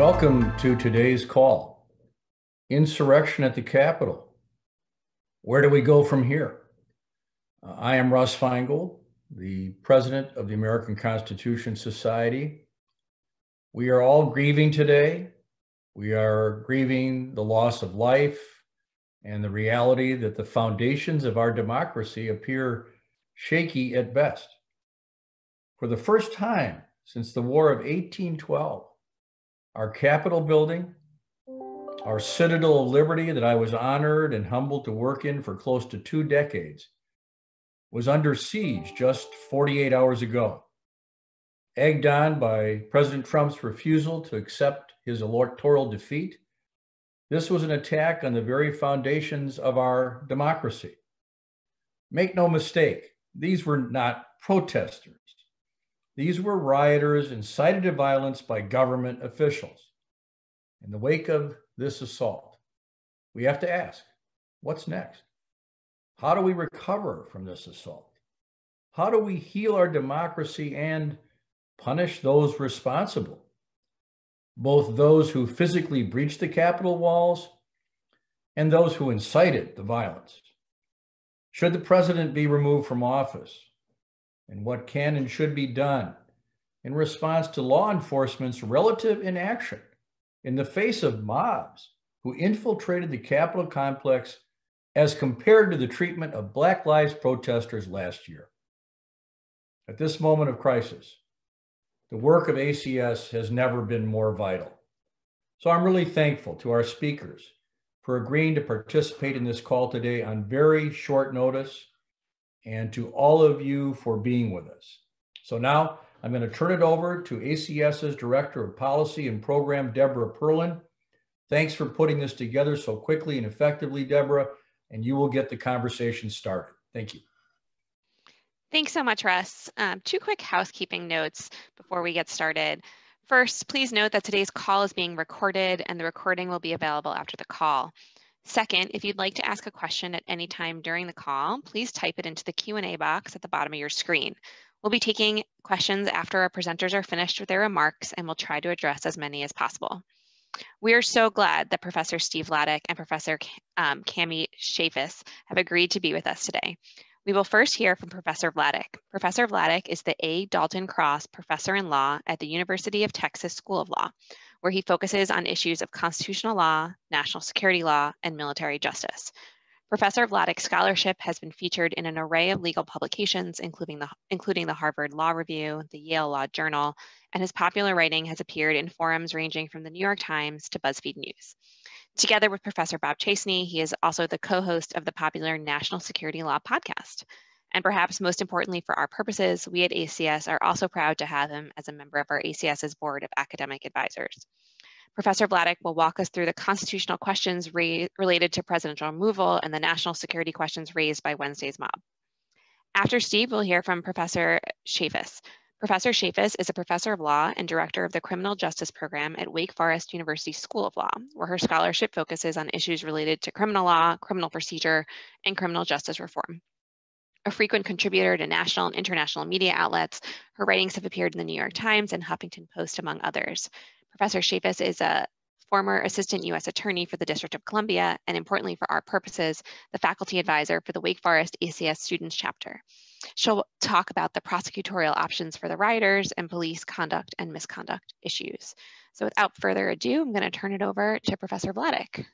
Welcome to today's call Insurrection at the Capitol. Where do we go from here? Uh, I am Russ Feingold, the president of the American Constitution Society. We are all grieving today. We are grieving the loss of life and the reality that the foundations of our democracy appear shaky at best. For the first time since the War of 1812, our Capitol building, our citadel of liberty that I was honored and humbled to work in for close to two decades, was under siege just 48 hours ago. Egged on by President Trump's refusal to accept his electoral defeat, this was an attack on the very foundations of our democracy. Make no mistake, these were not protesters. These were rioters incited to violence by government officials. In the wake of this assault, we have to ask what's next? How do we recover from this assault? How do we heal our democracy and punish those responsible? Both those who physically breached the Capitol walls and those who incited the violence. Should the president be removed from office? And what can and should be done in response to law enforcement's relative inaction in the face of mobs who infiltrated the Capitol complex as compared to the treatment of Black Lives protesters last year. At this moment of crisis, the work of ACS has never been more vital. So I'm really thankful to our speakers for agreeing to participate in this call today on very short notice and to all of you for being with us. So now I'm going to turn it over to ACS's Director of Policy and Program, Deborah Perlin. Thanks for putting this together so quickly and effectively, Deborah, and you will get the conversation started. Thank you. Thanks so much, Russ. Um, two quick housekeeping notes before we get started. First, please note that today's call is being recorded and the recording will be available after the call. Second, if you'd like to ask a question at any time during the call, please type it into the Q&A box at the bottom of your screen. We'll be taking questions after our presenters are finished with their remarks and we'll try to address as many as possible. We are so glad that Professor Steve Vladeck and Professor um, Kami Chavis have agreed to be with us today. We will first hear from Professor Vladeck. Professor Vladeck is the A. Dalton Cross Professor in Law at the University of Texas School of Law, where he focuses on issues of constitutional law, national security law, and military justice. Professor Vladeck's scholarship has been featured in an array of legal publications, including the, including the Harvard Law Review, the Yale Law Journal, and his popular writing has appeared in forums ranging from the New York Times to BuzzFeed News. Together with Professor Bob Chesney, he is also the co-host of the popular National Security Law podcast. And perhaps most importantly for our purposes, we at ACS are also proud to have him as a member of our ACS's Board of Academic Advisors. Professor Vladeck will walk us through the constitutional questions related to presidential removal and the national security questions raised by Wednesday's mob. After Steve, we'll hear from Professor Chavis. Professor Chavis is a professor of law and director of the Criminal Justice Program at Wake Forest University School of Law, where her scholarship focuses on issues related to criminal law, criminal procedure, and criminal justice reform. A frequent contributor to national and international media outlets, her writings have appeared in the New York Times and Huffington Post, among others. Professor Chavis is a former assistant U.S. attorney for the District of Columbia, and importantly for our purposes, the faculty advisor for the Wake Forest ACS Students Chapter. She'll talk about the prosecutorial options for the rioters and police conduct and misconduct issues. So without further ado, I'm going to turn it over to Professor Vladeck.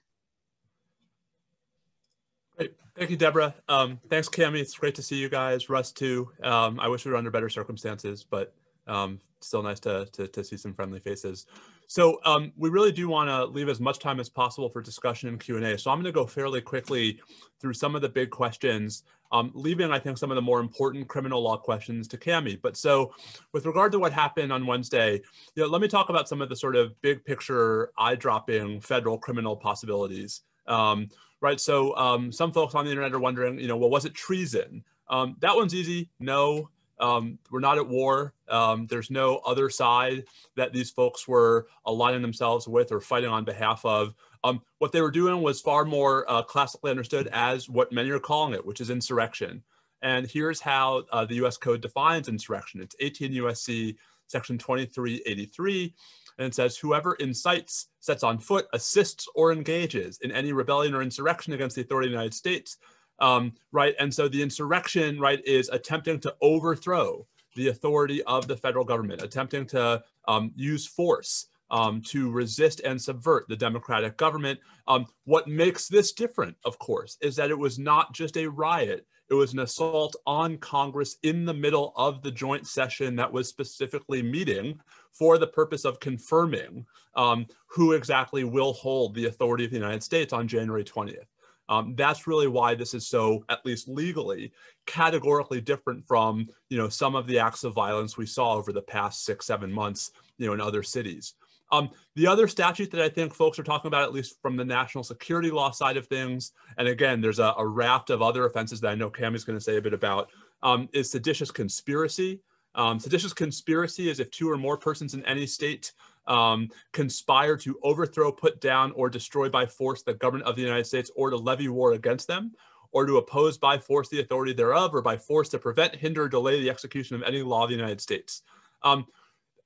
Great. Thank you, Deborah. Um, thanks, Kami. It's great to see you guys. Russ, too. Um, I wish we were under better circumstances, but um, still nice to, to, to, see some friendly faces. So um, we really do want to leave as much time as possible for discussion and Q&A. So I'm going to go fairly quickly through some of the big questions, um, leaving, I think, some of the more important criminal law questions to Cami. But so with regard to what happened on Wednesday, you know, let me talk about some of the sort of big picture, eye-dropping federal criminal possibilities. Um, right? So um, some folks on the internet are wondering, you know, well, was it treason? Um, that one's easy. No, um, we're not at war. Um, there's no other side that these folks were aligning themselves with or fighting on behalf of. Um, what they were doing was far more uh, classically understood as what many are calling it, which is insurrection. And here's how uh, the US Code defines insurrection. It's 18 USC section 2383. And it says whoever incites, sets on foot, assists, or engages in any rebellion or insurrection against the authority of the United States, um, right? And so the insurrection, right, is attempting to overthrow the authority of the federal government, attempting to um, use force um, to resist and subvert the democratic government. Um, what makes this different, of course, is that it was not just a riot. It was an assault on Congress in the middle of the joint session that was specifically meeting for the purpose of confirming um, who exactly will hold the authority of the United States on January 20th. Um, that's really why this is so, at least legally, categorically different from, you know, some of the acts of violence we saw over the past six, seven months, you know, in other cities. Um, the other statute that I think folks are talking about, at least from the national security law side of things, and again, there's a, a raft of other offenses that I know Kami's going to say a bit about, um, is seditious conspiracy. Um, seditious conspiracy is if two or more persons in any state um, conspire to overthrow, put down, or destroy by force the government of the United States or to levy war against them, or to oppose by force the authority thereof, or by force to prevent, hinder, or delay the execution of any law of the United States. Um,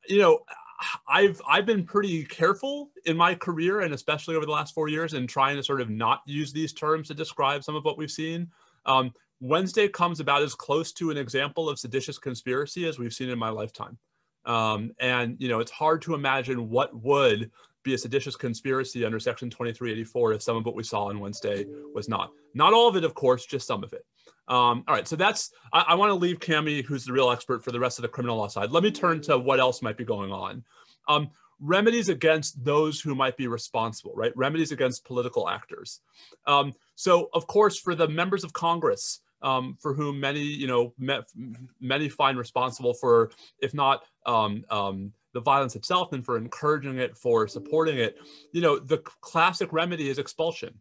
you know, I've I've been pretty careful in my career and especially over the last four years in trying to sort of not use these terms to describe some of what we've seen. Um, Wednesday comes about as close to an example of seditious conspiracy as we've seen in my lifetime. Um, and you know, it's hard to imagine what would be a seditious conspiracy under Section 2384 if some of what we saw on Wednesday was not. Not all of it, of course, just some of it. Um, all right, so that's, I, I want to leave Kami, who's the real expert for the rest of the criminal law side. Let me turn to what else might be going on. Um, remedies against those who might be responsible, right? Remedies against political actors. Um, so, of course, for the members of Congress, um, for whom many, you know, many find responsible for, if not um, um, the violence itself, then for encouraging it, for supporting it, you know, the classic remedy is expulsion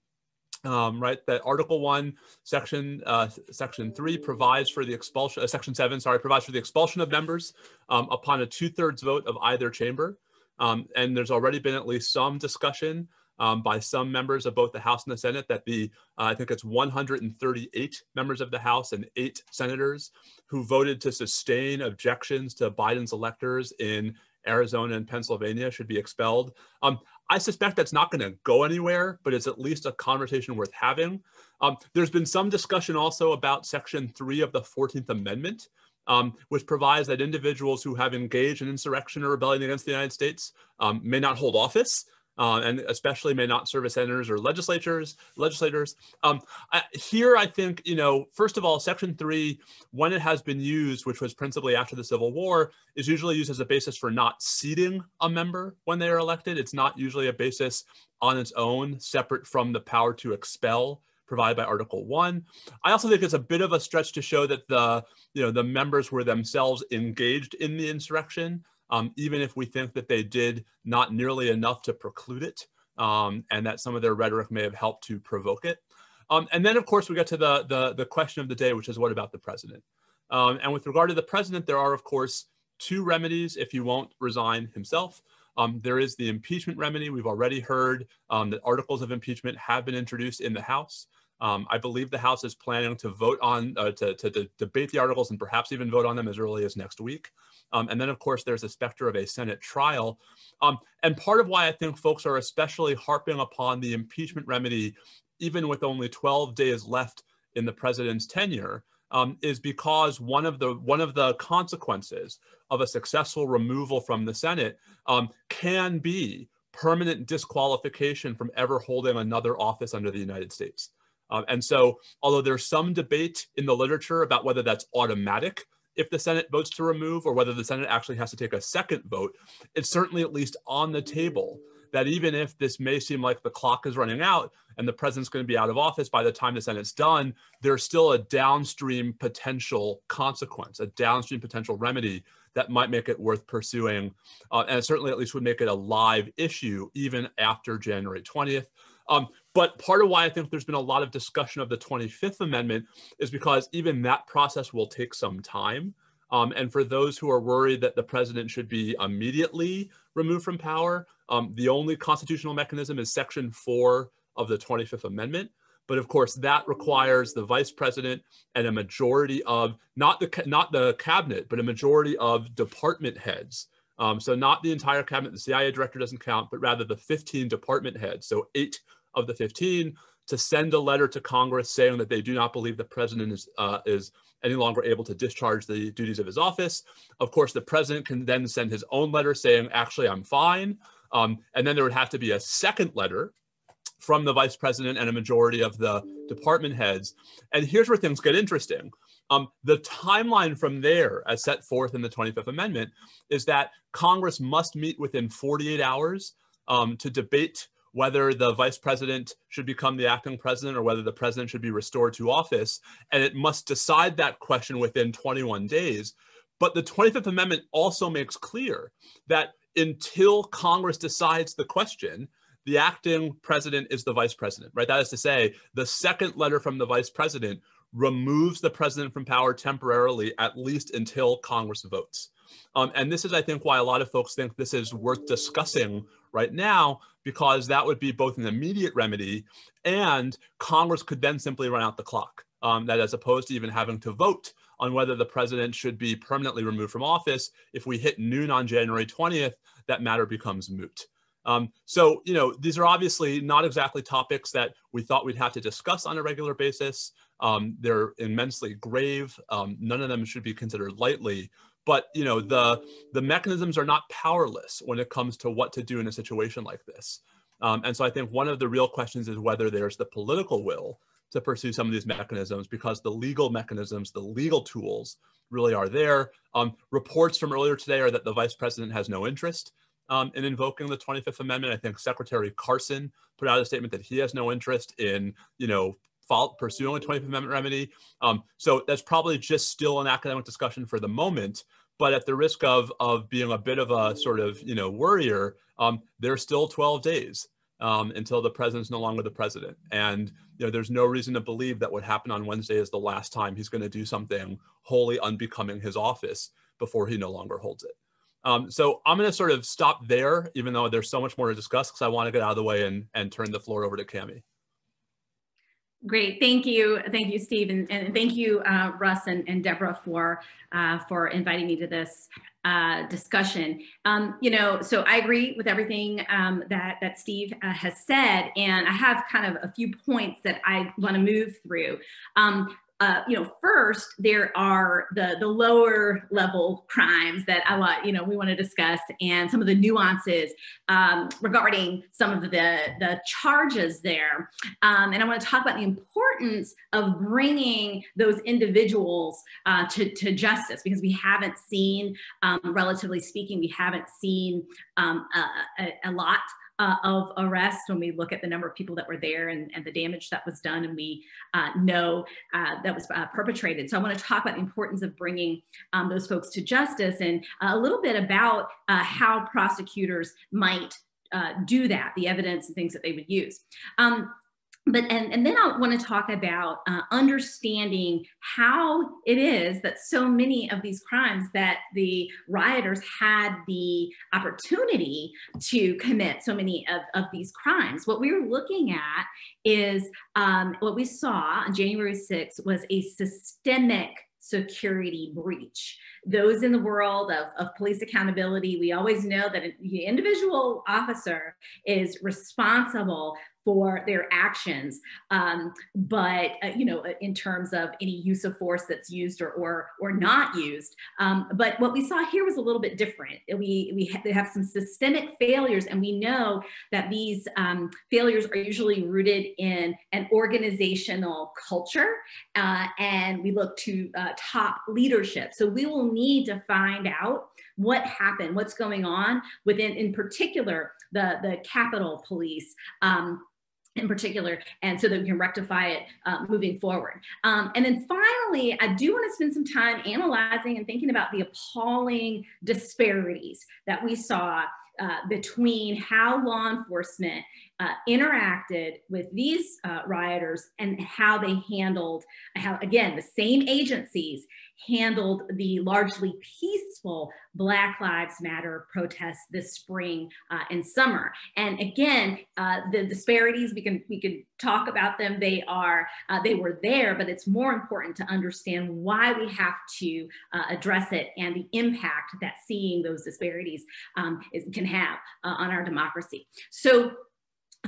um, right? That Article One, Section uh, Section Three provides for the expulsion. Uh, Section Seven, sorry, provides for the expulsion of members um, upon a two-thirds vote of either chamber. Um, and there's already been at least some discussion um, by some members of both the House and the Senate that the uh, I think it's 138 members of the House and eight senators who voted to sustain objections to Biden's electors in Arizona and Pennsylvania should be expelled. Um, I suspect that's not going to go anywhere, but it's at least a conversation worth having. Um, there's been some discussion also about Section 3 of the 14th Amendment, um, which provides that individuals who have engaged in insurrection or rebellion against the United States um, may not hold office uh, and especially may not serve as senators or legislators. Legislators um, I, here, I think you know, first of all, Section Three, when it has been used, which was principally after the Civil War, is usually used as a basis for not seating a member when they are elected. It's not usually a basis on its own, separate from the power to expel provided by Article One. I also think it's a bit of a stretch to show that the you know the members were themselves engaged in the insurrection um, even if we think that they did not nearly enough to preclude it um, and that some of their rhetoric may have helped to provoke it. Um, and then, of course, we get to the, the, the, question of the day, which is what about the president? Um, and with regard to the president, there are, of course, two remedies if he won't resign himself. Um, there is the impeachment remedy. We've already heard um, that articles of impeachment have been introduced in the House. Um, I believe the House is planning to vote on, uh, to, to, to, debate the articles and perhaps even vote on them as early as next week. Um, and then, of course, there's a specter of a Senate trial. Um, and part of why I think folks are especially harping upon the impeachment remedy, even with only 12 days left in the president's tenure, um, is because one of the one of the consequences of a successful removal from the Senate um, can be permanent disqualification from ever holding another office under the United States. Um, and so, although there's some debate in the literature about whether that's automatic if the Senate votes to remove or whether the Senate actually has to take a second vote, it's certainly at least on the table that even if this may seem like the clock is running out and the president's going to be out of office by the time the Senate's done, there's still a downstream potential consequence, a downstream potential remedy that might make it worth pursuing. Uh, and certainly at least would make it a live issue even after January 20th. Um, but part of why I think there's been a lot of discussion of the 25th Amendment is because even that process will take some time. Um, and for those who are worried that the president should be immediately removed from power, um, the only constitutional mechanism is Section 4 of the 25th Amendment. But of course, that requires the vice president and a majority of not the not the cabinet, but a majority of department heads Um, so not the entire cabinet, the CIA director doesn't count, but rather the 15 department heads. So eight of the 15 to send a letter to Congress saying that they do not believe the president is, uh, is any longer able to discharge the duties of his office. Of course, the president can then send his own letter saying, actually, I'm fine. Um, and then there would have to be a second letter from the vice president and a majority of the department heads. And here's where things get interesting. Um, the timeline from there, as set forth in the 25th Amendment, is that Congress must meet within 48 hours um, to debate whether the vice president should become the acting president or whether the president should be restored to office. And it must decide that question within 21 days. But the 25th Amendment also makes clear that until Congress decides the question, the acting president is the vice president, right? That is to say, the second letter from the vice president removes the president from power temporarily, at least until Congress votes. Um, and this is, I think, why a lot of folks think this is worth discussing right now, because that would be both an immediate remedy and Congress could then simply run out the clock. Um, that as opposed to even having to vote on whether the president should be permanently removed from office, if we hit noon on January 20th, that matter becomes moot. Um, so, you know, these are obviously not exactly topics that we thought we'd have to discuss on a regular basis. Um, they're immensely grave. Um, none of them should be considered lightly. But, you know, the, the mechanisms are not powerless when it comes to what to do in a situation like this. Um, and so I think one of the real questions is whether there's the political will to pursue some of these mechanisms because the legal mechanisms, the legal tools really are there. Um, reports from earlier today are that the vice president has no interest um, in invoking the 25th Amendment. I think Secretary Carson put out a statement that he has no interest in, you know, pursuing a 25th Amendment remedy. Um, so that's probably just still an academic discussion for the moment. But at the risk of, of being a bit of a sort of, you know, worrier, um, there's still 12 days um, until the president's no longer the president. And you know, there's no reason to believe that what happened on Wednesday is the last time he's going to do something wholly unbecoming his office before he no longer holds it. Um, so I'm going to sort of stop there, even though there's so much more to discuss, because I want to get out of the way and, and turn the floor over to Kami. Great, thank you, thank you, Steve, and, and thank you, uh, Russ and, and Deborah for uh, for inviting me to this uh, discussion. Um, you know, so I agree with everything um, that that Steve uh, has said, and I have kind of a few points that I want to move through. Um, uh, you know, first there are the the lower level crimes that I want, you know, we want to discuss, and some of the nuances um, regarding some of the the charges there. Um, and I want to talk about the importance of bringing those individuals uh, to to justice because we haven't seen, um, relatively speaking, we haven't seen um, a, a, a lot uh, of arrests when we look at the number of people that were there and, and the damage that was done and we uh, know uh, that was uh, perpetrated. So I want to talk about the importance of bringing um, those folks to justice and a little bit about uh, how prosecutors might uh, do that, the evidence and things that they would use. Um, but and, and then I want to talk about uh, understanding how it is that so many of these crimes that the rioters had the opportunity to commit so many of, of these crimes. What we were looking at is um, what we saw on January 6th was a systemic security breach. Those in the world of, of police accountability, we always know that the individual officer is responsible for their actions. Um, but uh, you know, in terms of any use of force that's used or or, or not used. Um, but what we saw here was a little bit different. We we ha have some systemic failures, and we know that these um, failures are usually rooted in an organizational culture, uh, and we look to uh, top leadership. So we will need to find out what happened, what's going on within, in particular, the the Capitol Police. Um, in particular, and so that we can rectify it uh, moving forward. Um, and then finally, I do want to spend some time analyzing and thinking about the appalling disparities that we saw uh, between how law enforcement uh, interacted with these uh, rioters and how they handled, how again, the same agencies handled the largely peaceful Black Lives Matter protests this spring uh, and summer. And again, uh, the disparities we can we can talk about them. They are uh, they were there, but it's more important to understand why we have to uh, address it and the impact that seeing those disparities um, is, can have on our democracy. So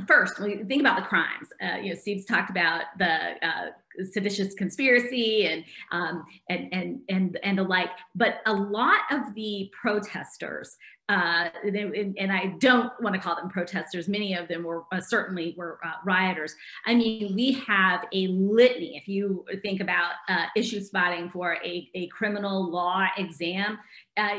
First, you think about the crimes, uh, you know, Steve's talked about the uh, seditious conspiracy and, um, and, and, and, and the like, but a lot of the protesters, uh, and, and, I don't want to call them protesters, many of them were uh, certainly were uh, rioters. I mean, we have a litany, if you think about uh, issue spotting for a, a criminal law exam,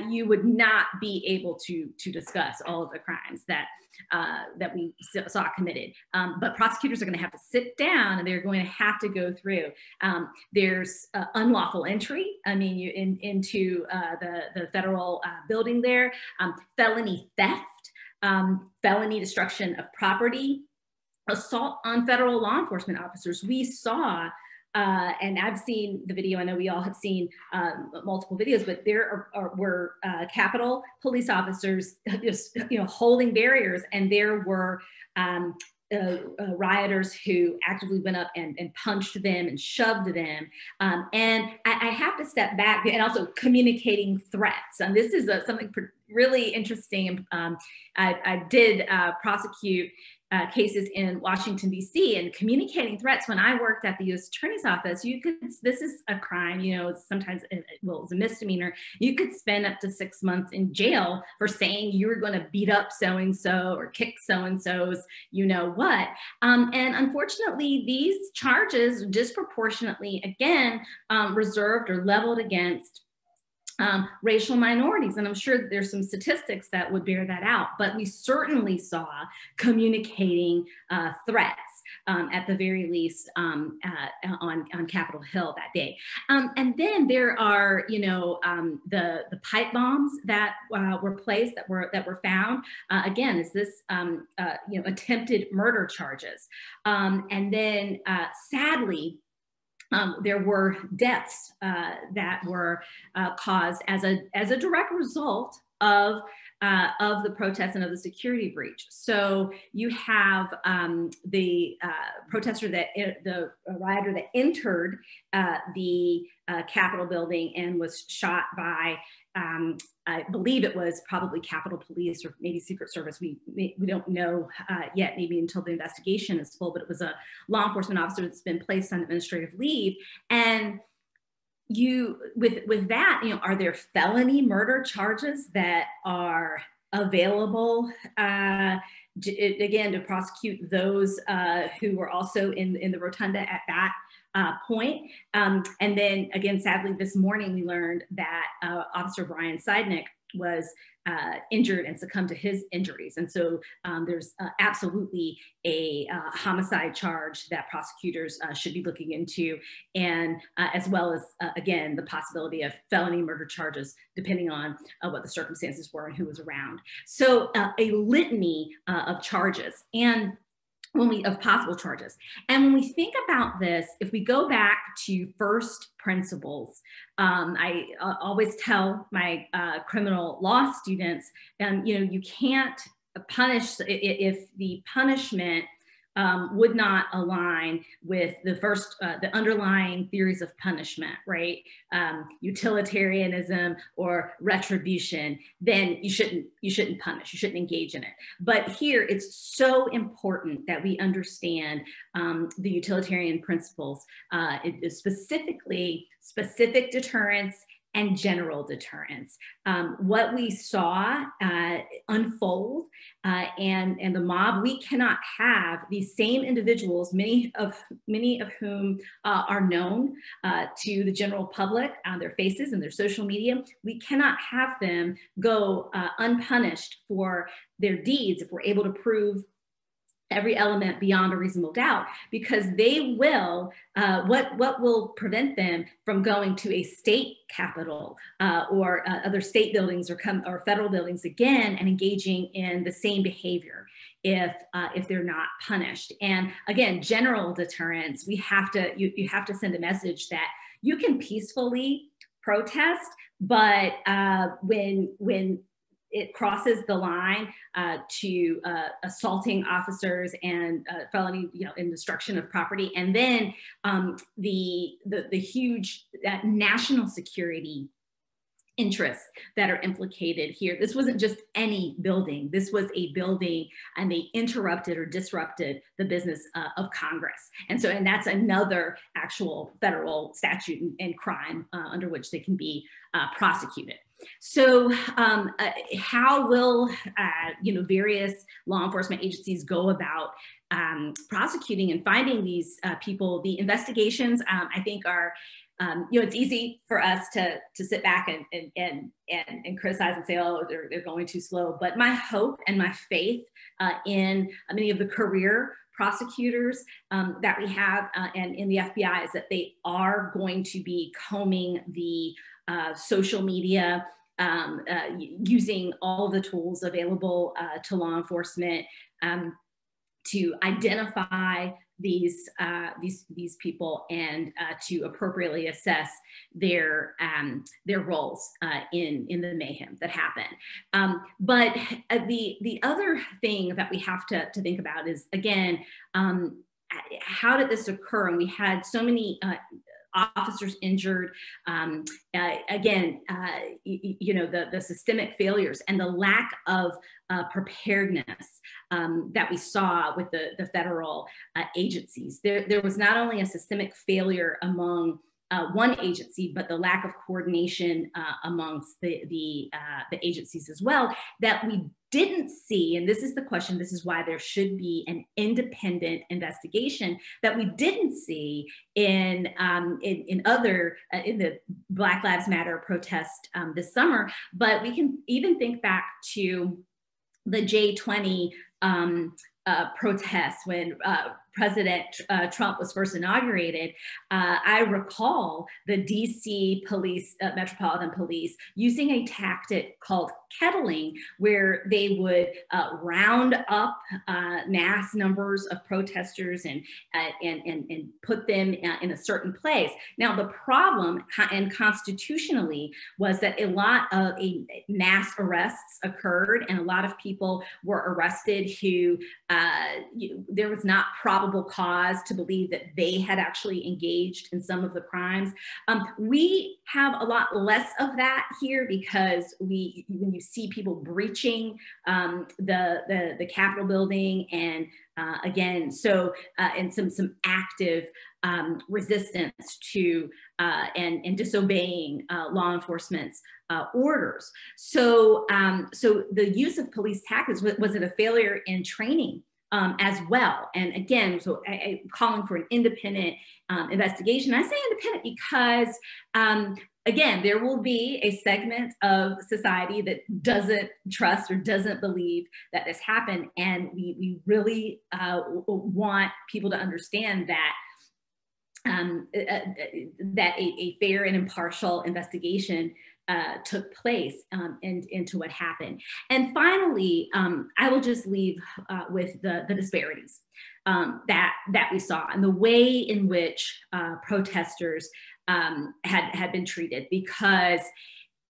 you would not be able to, to discuss all of the crimes that uh, that we saw committed. Um, but prosecutors are going to have to sit down and they're going to have to go through. Um, there's uh, unlawful entry. I mean, you in, into uh, the the federal uh, building there, um, felony theft, um, felony destruction of property, assault on federal law enforcement officers. We saw uh, and I've seen the video. I know we all have seen um, multiple videos, but there are, are, were uh, Capitol police officers just you know holding barriers, and there were um, uh, uh, rioters who actively went up and, and, punched them and shoved them. Um, and I, I, have to step back and also communicating threats. And this is a, something really interesting. Um, I, I, did uh, prosecute uh, cases in Washington, D.C. and communicating threats. When I worked at the U.S. Attorney's Office, you could, this is a crime, you know, sometimes, it, well, it's a misdemeanor. You could spend up to six months in jail for saying you were going to beat up so-and-so or kick so-and-so's, you know what. Um, and unfortunately, these charges disproportionately, again, um, reserved or leveled against um, racial minorities. And I'm sure there's some statistics that would bear that out, but we certainly saw communicating uh, threats um, at the very least um, uh, on, on Capitol Hill that day. Um, and then there are, you know, um, the, the pipe bombs that uh, were placed that were, that were found. Uh, again, is this, um, uh, you know, attempted murder charges. and then uh, sadly, um, there were deaths uh, that were uh, caused as a, as a direct result of, uh, of the protests and of the security breach. So you have um, the uh, protester that, the rioter that entered uh, the uh, Capitol building and was shot by um, I believe it was probably Capitol Police or maybe Secret Service. We, we, don't know uh, yet, maybe until the investigation is full, but it was a law enforcement officer that's been placed on administrative leave. And you, with, with that, you know, are there felony murder charges that are available uh, again to prosecute those uh, who were also in, in the rotunda at that uh, point. Um, and then again, sadly, this morning we learned that uh, Officer Brian Sicknick was uh, injured and succumbed to his injuries. And so um, there's uh, absolutely a uh, homicide charge that prosecutors uh, should be looking into, and uh, as well as, uh, again, the possibility of felony murder charges, depending on what the circumstances were and who was around. So a litany of charges. And when we of possible charges. And when we think about this, if we go back to first principles, um, I uh, always tell my uh, criminal law students, um, you know, you can't punish if the punishment um, would not align with the first, uh, the underlying theories of punishment, right? Um, utilitarianism or retribution, then you shouldn't, you shouldn't punish, you shouldn't engage in it. But here it's so important that we understand um, the utilitarian principles, uh, specifically specific deterrence and general deterrence. Um, what we saw uh, unfold uh, and, and the mob, we cannot have these same individuals, many of, many of whom uh, are known uh, to the general public on their faces and their social media. We cannot have them go uh, unpunished for their deeds if we're able to prove every element beyond a reasonable doubt because they will uh, what what will prevent them from going to a state capital uh, or uh, other state buildings or come or federal buildings again and engaging in the same behavior if uh, if they're not punished. And again, general deterrence, we have to you, you have to send a message that you can peacefully protest, but uh, when when it crosses the line uh, to uh, assaulting officers and uh, felony, you know, and destruction of property, and then um, the, the the huge national security interests that are implicated here. This wasn't just any building. This was a building and they interrupted or disrupted the business uh, of Congress. And so, and that's another actual federal statute and, and crime uh, under which they can be uh, prosecuted. So um, uh, how will, uh, you know, various law enforcement agencies go about um, prosecuting and finding these uh, people? The investigations, um, I think, are um, you know, it's easy for us to to sit back and and and and, and criticize and say, oh, they're they're going too slow. But my hope and my faith uh, in many of the career prosecutors um, that we have uh, and in the FBI is that they are going to be combing the uh, social media. Um, uh, using all the tools available uh, to law enforcement um, to identify these uh, these these people and uh, to appropriately assess their um, their roles uh, in in the mayhem that happened. Um, but the the other thing that we have to to think about is again. Um, how did this occur? And we had so many uh, officers injured. Um, uh, again, uh, you, you, know, the, the systemic failures and the lack of uh, preparedness um, that we saw with the, the federal uh, agencies. There, there was not only a systemic failure among uh, one agency, but the lack of coordination uh, amongst the the, uh, the agencies as well that we didn't see, and this is the question. This is why there should be an independent investigation that we didn't see in um, in, in, other uh, in the Black Lives Matter protest um, this summer. But we can even think back to the J20 um, uh, protests when uh, President uh, Trump was first inaugurated, uh, I recall the DC police, uh, Metropolitan Police, using a tactic called kettling, where they would uh, round up uh, mass numbers of protesters and, uh, and, and, and put them in a certain place. Now, the problem, and constitutionally, was that a lot of a, mass arrests occurred, and a lot of people were arrested who you, there was not probable probable cause to believe that they had actually engaged in some of the crimes. Um, we have a lot less of that here because we, when you see people breaching um, the, the, the Capitol building and uh, again, so, uh, and some, some active um, resistance to uh, and, and disobeying uh, law enforcement's uh, orders. So, um, so the use of police tactics, was, was it a failure in training um, as well. And again, so I, I calling for an independent um, investigation. I say independent because um, again, there will be a segment of society that doesn't trust or doesn't believe that this happened. And we, we really uh, want people to understand that um, uh, uh that a, a, fair and impartial investigation uh, took place um, and into what happened. And finally, um, I will just leave uh, with the, the disparities um, that, that we saw and the way in which uh, protesters um, had, had been treated because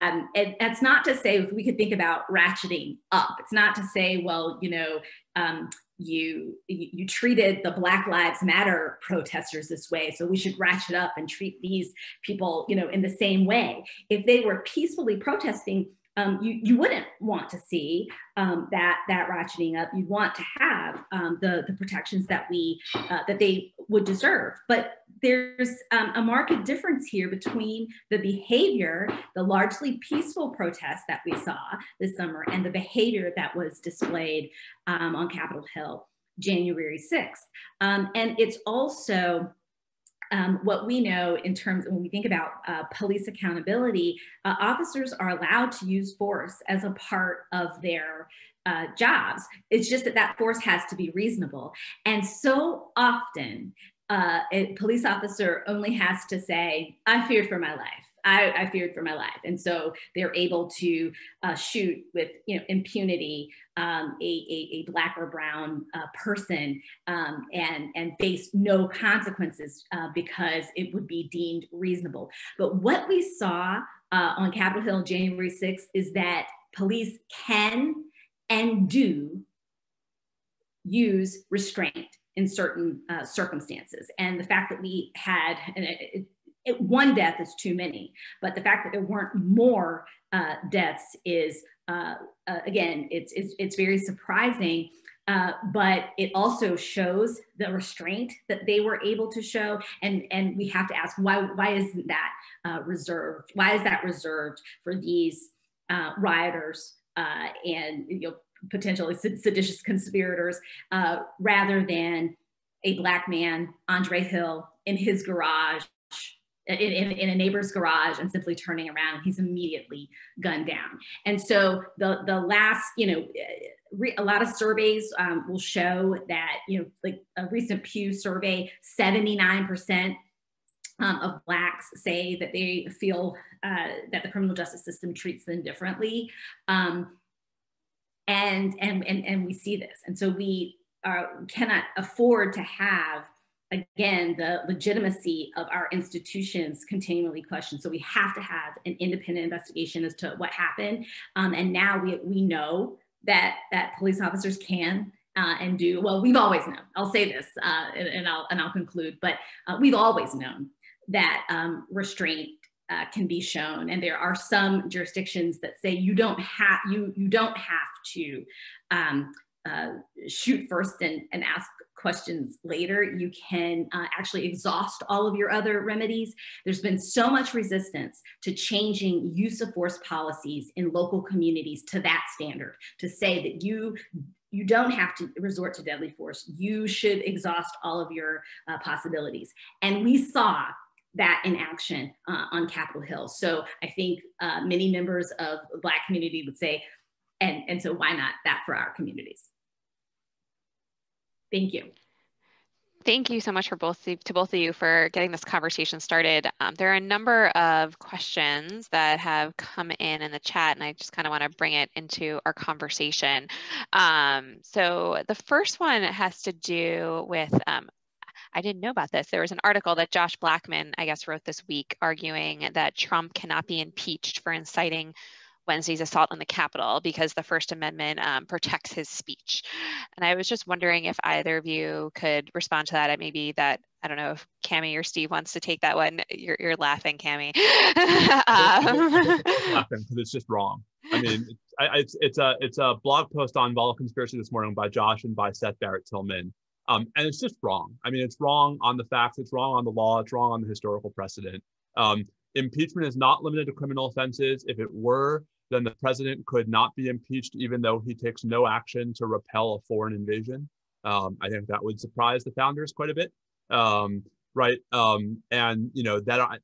um, and that's not to say if we could think about ratcheting up. It's not to say, well, you know, um, you you treated the black lives matter protesters this way so we should ratchet up and treat these people you know in the same way. If they were peacefully protesting um, you, you wouldn't want to see um, that that ratcheting up. You'd want to have um, the the protections that we uh, that they would deserve. But there's um, a marked difference here between the behavior, the largely peaceful protest that we saw this summer, and the behavior that was displayed um, on Capitol Hill January 6th. Um, and it's also um, what we know in terms when we think about uh, police accountability, uh, officers are allowed to use force as a part of their uh, jobs. It's just that that force has to be reasonable. And so often, uh, a police officer only has to say, I feared for my life. I, I, feared for my life. And so they're able to uh, shoot with you know impunity um, a, a, a, black or brown uh, person um, and, and face no consequences uh, because it would be deemed reasonable. But what we saw uh, on Capitol Hill January 6th is that police can and do use restraint in certain uh, circumstances. And the fact that we had, it, it, one death is too many, but the fact that there weren't more uh, deaths is, uh, uh again, it's, it's, it's very surprising. Uh, but it also shows the restraint that they were able to show, and and we have to ask why why isn't that uh, reserved? Why is that reserved for these rioters and you know potentially seditious conspirators uh, rather than a black man, Andre Hill, in his garage, in, in, in, a neighbor's garage and simply turning around, he's immediately gunned down. And so the, the last, you know, a lot of surveys um, will show that, you know, like a recent Pew survey, 79% um, of Blacks say that they feel uh, that the criminal justice system treats them differently. Um, and and and, and we see this and so we are, cannot afford to have again the legitimacy of our institutions continually questioned so we have to have an independent investigation as to what happened um, and now we, we know that that police officers can uh, and do well we've always known i'll say this uh, and, and, i'll and i'll conclude but uh, we've always known that um, restraint uh, can be shown. And there are some jurisdictions that say you don't have you you don't have to um, uh, shoot first and, and ask questions later. You can uh, actually exhaust all of your other remedies. There's been so much resistance to changing use of force policies in local communities to that standard, to say that you you don't have to resort to deadly force. You should exhaust all of your uh, possibilities. And we saw that in action uh, on Capitol Hill. So I think uh, many members of the Black community would say, and, and so why not that for our communities? Thank you. Thank you so much for both to both of you for getting this conversation started. Um, there are a number of questions that have come in in the chat, and I just kind of want to bring it into our conversation. Um, so the first one has to do with um, I didn't know about this. There was an article that Josh Blackman, I guess, wrote this week arguing that Trump cannot be impeached for inciting Wednesday's assault on the Capitol because the First Amendment um, protects his speech. And I was just wondering if either of you could respond to that. And maybe that I don't know if Kami or Steve wants to take that one. You're, you're laughing, Kami. um. laughing because it's just wrong. I mean, it's, it's, it's a it's a blog post on Volokh Conspiracy this morning by Josh and by Seth Barrett Tillman um, and it's just wrong. I mean, it's wrong on the facts, it's wrong on the law, it's wrong on the historical precedent. Um, impeachment is not limited to criminal offenses. If it were, then the president could not be impeached, even though he takes no action to repel a foreign invasion. Um, I think that would surprise the founders quite a bit, um, right? Um, and you know that. I,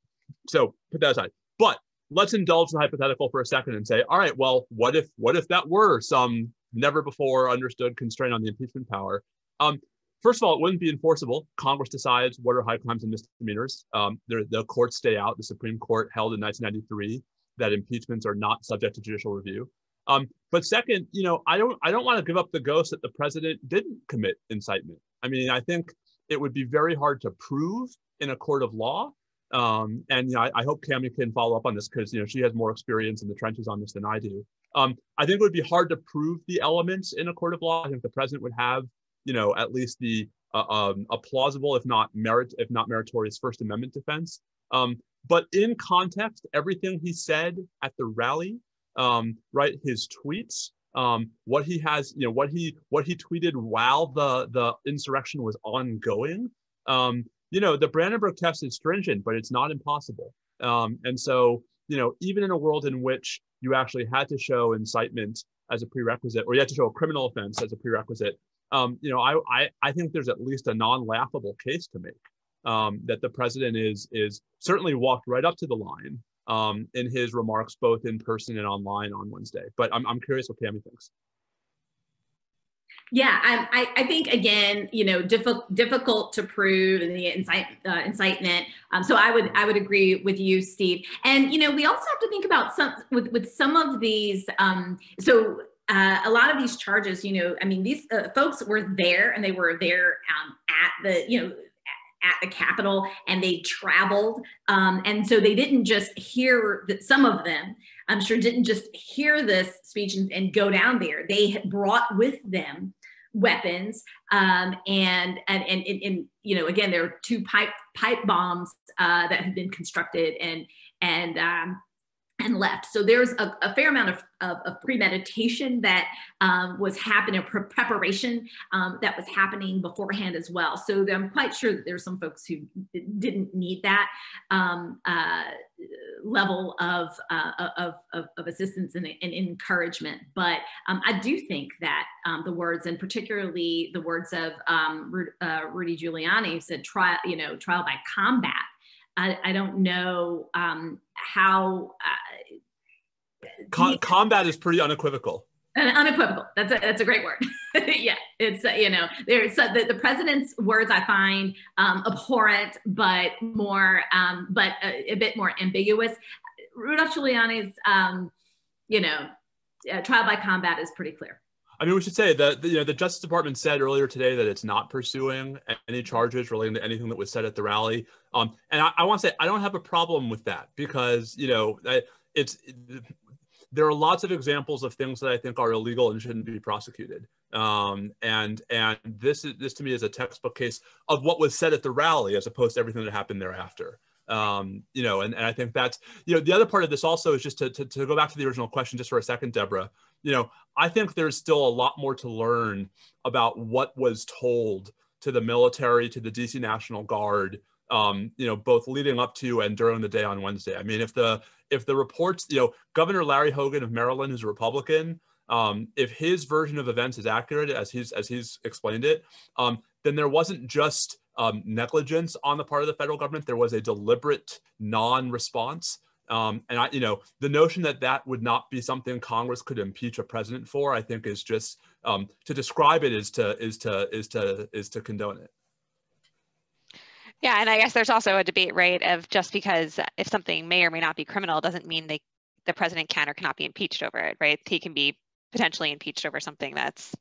so put that aside. But let's indulge the hypothetical for a second and say, all right, well, what if what if that were some never before understood constraint on the impeachment power? Um, First of all, it wouldn't be enforceable. Congress decides what are high crimes and misdemeanors. Um, the courts stay out. The Supreme Court held in 1993 that impeachments are not subject to judicial review. Um, but second, you know, I don't I don't want to give up the ghost that the president didn't commit incitement. I mean, I think it would be very hard to prove in a court of law. Um, and you know, I, I, hope Kami can follow up on this because you know she has more experience in the trenches on this than I do. Um, I think it would be hard to prove the elements in a court of law. I think the president would have you know, at least the uh, um, a plausible, if not merit, if not meritorious, First Amendment defense. Um, but in context, everything he said at the rally, um, right, his tweets, um, what he has, you know, what he what he tweeted while the the insurrection was ongoing. Um, you know, the Brandenburg test is stringent, but it's not impossible. Um, and so, you know, even in a world in which you actually had to show incitement as a prerequisite, or you had to show a criminal offense as a prerequisite, um, you know, I, I, I think there's at least a non-laughable case to make um, that the president is is certainly walked right up to the line um, in his remarks, both in person and online on Wednesday. But I'm, I'm curious what Kami thinks. Yeah, I, I think again, you know, difficult difficult to prove the incite, uh, incitement. Um, so I would I would agree with you, Steve. And you know, we also have to think about some with with some of these. Um, so uh, a lot of these charges, you know, I mean, these uh, folks were there and they were there um, at the, you know, at the Capitol and they traveled. Um, and so they didn't just hear that some of them, I'm sure, didn't just hear this speech and, and go down there. They brought with them weapons um, and, and, and, and, you know, again, there are two pipe, pipe bombs uh, that have been constructed and, and, um, and left. So there's a, a fair amount of, of, of premeditation that um, was happening, pre preparation um, that was happening beforehand as well. So I'm quite sure that there's some folks who didn't need that um, uh, level of, uh, of, of, of, assistance and, and encouragement. But um, I do think that um, the words, and particularly the words of um, uh, Rudy Giuliani said, trial, you know, trial by combat, I, I don't know how. Uh, Com- combat is pretty unequivocal. And unequivocal. That's a, that's a great word. yeah, it's uh, you know there's uh, the, the president's words I find um, abhorrent, but more um, but a, a, bit more ambiguous. Rudolph Giuliani's um, you know uh, trial by combat is pretty clear. I mean, we should say that you know the Justice Department said earlier today that it's not pursuing any charges relating to anything that was said at the rally. Um, and I, I want to say I don't have a problem with that because you know it's there are lots of examples of things that I think are illegal and shouldn't be prosecuted. Um, and and this is this to me is a textbook case of what was said at the rally as opposed to everything that happened thereafter. Um, you know, and, and I think that's, you know, the other part of this also is just to, to, to go back to the original question just for a second, Deborah, you know, I think there's still a lot more to learn about what was told to the military, to the DC National Guard, um, you know, both leading up to and during the day on Wednesday. I mean, if the if the reports, you know, Governor Larry Hogan of Maryland, who's a Republican, um, if his version of events is accurate as he's as he's explained it, um, then there wasn't just um, negligence on the part of the federal government. There was a deliberate non-response. Um, and I, you know, the notion that that would not be something Congress could impeach a president for, I think, is just um, to describe it is to is to is to is to condone it. Yeah, and I guess there's also a debate, right, of just because if something may or may not be criminal doesn't mean they the president can or cannot be impeached over it, right? He can be potentially impeached over something that's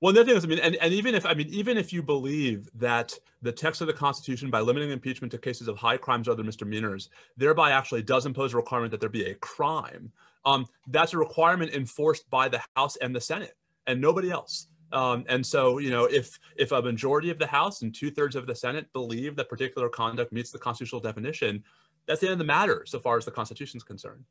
well, the other thing is, I mean, and, and even if I mean, even if you believe that the text of the Constitution, by limiting impeachment to cases of high crimes or other misdemeanors, thereby actually does impose a requirement that there be a crime, um, that's a requirement enforced by the House and the Senate and nobody else. Um, and so, you know, if if a majority of the House and two thirds of the Senate believe that particular conduct meets the constitutional definition, that's the end of the matter so far as the Constitution is concerned.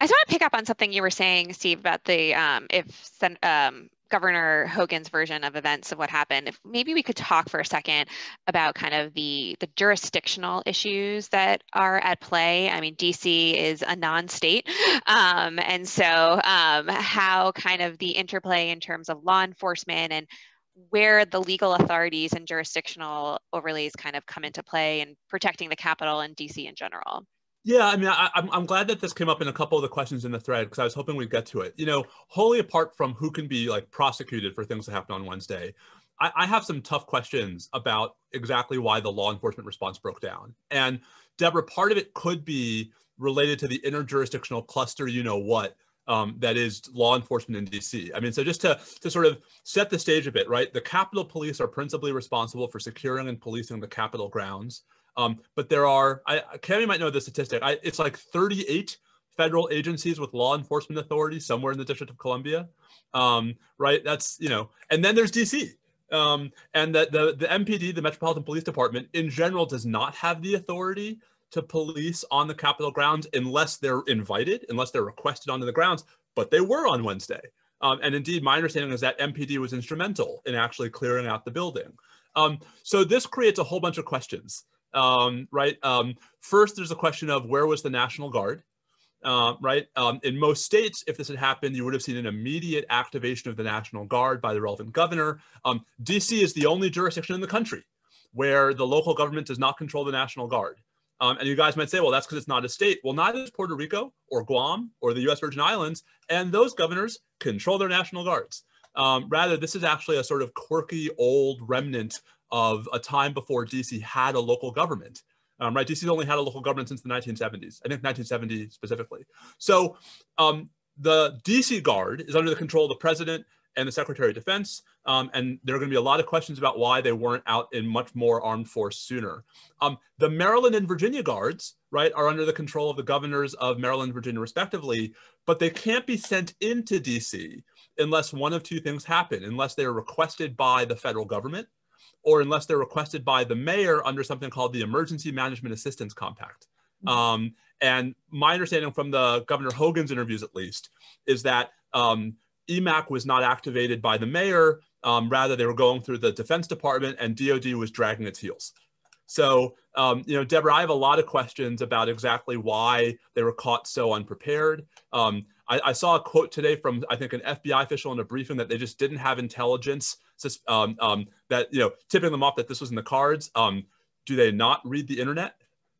I just want to pick up on something you were saying, Steve, about the um, if um, Governor Hogan's version of events of what happened. If maybe we could talk for a second about kind of the the jurisdictional issues that are at play. I mean, DC is a non-state, um, and so um, how kind of the interplay in terms of law enforcement and where the legal authorities and jurisdictional overlays kind of come into play in protecting the Capitol and DC in general. Yeah, I mean, I, am I'm, I'm glad that this came up in a couple of the questions in the thread because I was hoping we'd get to it. You know, wholly apart from who can be like prosecuted for things that happen on Wednesday, I, I have some tough questions about exactly why the law enforcement response broke down. And Deborah, part of it could be related to the interjurisdictional cluster, you know what, um, that is law enforcement in DC. I mean, so just to, to sort of set the stage a bit, right? The Capitol Police are principally responsible for securing and policing the Capitol grounds. Um, but there are, I, Kami might know the statistic. I, it's like 38 federal agencies with law enforcement authority somewhere in the District of Columbia, um, right? That's you know, and then there's DC, um, and that the the MPD, the Metropolitan Police Department, in general, does not have the authority to police on the Capitol grounds unless they're invited, unless they're requested onto the grounds. But they were on Wednesday, um, and indeed, my understanding is that MPD was instrumental in actually clearing out the building. Um, so this creates a whole bunch of questions um, right? Um, first, there's a question of where was the National Guard, uh, right? Um, in most states, if this had happened, you would have seen an immediate activation of the National Guard by the relevant governor. Um, DC is the only jurisdiction in the country where the local government does not control the National Guard. Um, and you guys might say, well, that's because it's not a state. Well, neither is Puerto Rico or Guam or the US Virgin Islands. And those governors control their National Guards. Rather, this is actually a sort of quirky old remnant of a time before DC had a local government. Um, right, DC's only had a local government since the 1970s. I think 1970 specifically. So um, the DC Guard is under the control of the president and the Secretary of Defense. Um, and there are going to be a lot of questions about why they weren't out in much more armed force sooner. Um, the Maryland and Virginia Guards, right, are under the control of the governors of Maryland and Virginia, respectively, but they can't be sent into DC unless one of two things happen, unless they are requested by the federal government or unless they're requested by the mayor under something called the Emergency Management Assistance Compact. Mm-hmm. Um, and my understanding from the Governor Hogan's interviews, at least, is that um, EMAC was not activated by the mayor. Um, rather, they were going through the Defense Department, and DoD was dragging its heels. So, um, you know, Deborah, I have a lot of questions about exactly why they were caught so unprepared. Um, I, I, saw a quote today from, I think, an FBI official in a briefing that they just didn't have intelligence um, um, that, you know, tipping them off that this was in the cards. Um, do they not read the internet?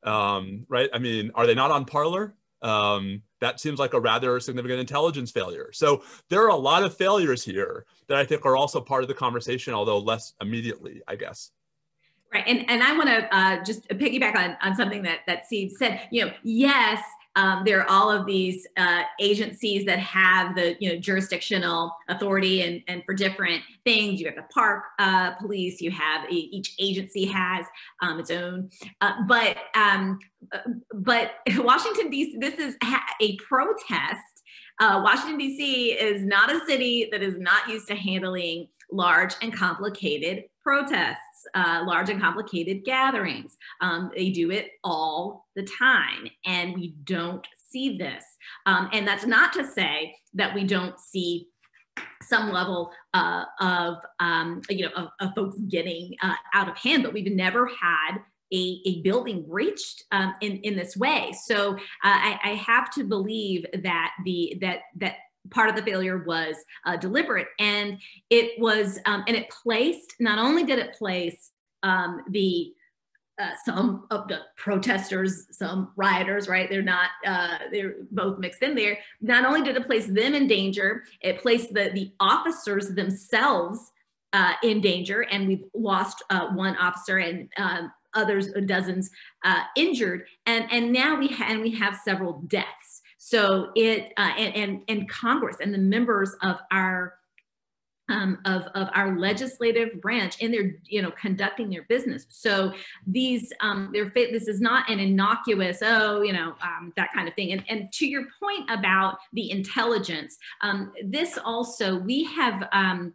right? I mean, are they not on Parler? Um, that seems like a rather significant intelligence failure. So there are a lot of failures here that I think are also part of the conversation, although less immediately, I guess. Right, and and I want to uh, just piggyback on on something that that Steve said. You know, yes, um, there are all of these uh, agencies that have the you know jurisdictional authority and, and for different things. You have the park uh, police you have each agency has um, its own. Uh, but um, uh, but washington dc this is a protest. Uh, washington dc is not a city that is not used to handling large and complicated protests uh, large and complicated gatherings. Um, they do it all the time, and we don't see this. Um, and that's not to say that we don't see some level uh, of um, you know of, of folks getting uh, out of hand, but we've never had a, a, building breached um, in, in this way. So uh, I, I, have to believe that the that that part of the failure was uh, deliberate and it was um, and it placed not only did it place um, the uh, some of the protesters, some rioters, right? They're not, uh, they're both mixed in there. Not only did it place them in danger, it placed the, the officers themselves uh, in danger. And we've lost uh, one officer and um, others, dozens uh, injured. And, and now we, ha- and we have several deaths. So it uh, and, and and Congress and the members of our um, of, of our legislative branch and they're you know conducting their business. So these um they're this is not an innocuous oh you know um, that kind of thing. And, and to your point about the intelligence um, this also we have um,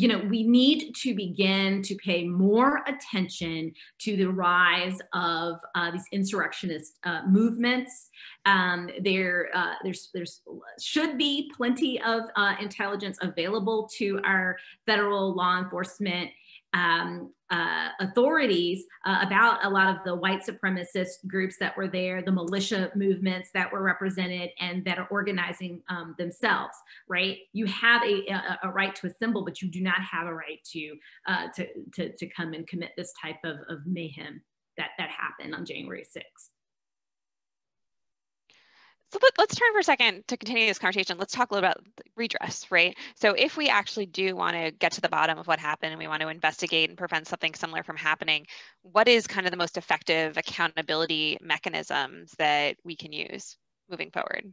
you know, we need to begin to pay more attention to the rise of uh, these insurrectionist uh, movements. Um, there, uh, there's, there's should be plenty of uh, intelligence available to our federal law enforcement um, uh, authorities uh, about a lot of the white supremacist groups that were there, the militia movements that were represented and that are organizing um, themselves, right? You have a, a, a, right to assemble, but you do not have a right to, uh, to, to, to, come and commit this type of, of mayhem that, that happened on January 6th. So let, us turn for a second to continue this conversation. Let's talk a little about redress, right? So if we actually do want to get to the bottom of what happened and we want to investigate and prevent something similar from happening, what is kind of the most effective accountability mechanisms that we can use moving forward?